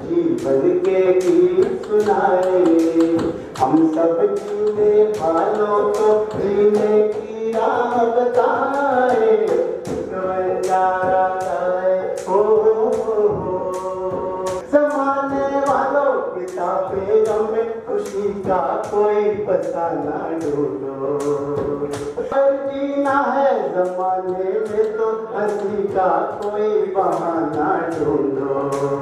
जीवन के गीत सुनाए। हम सब जीने वालों को जीने की राह बताए। खुशी का कोई पता ना ढूंढो। पर जीना है जमाने में तो हँसी का कोई बहाना ढूंढो।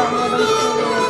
えっ?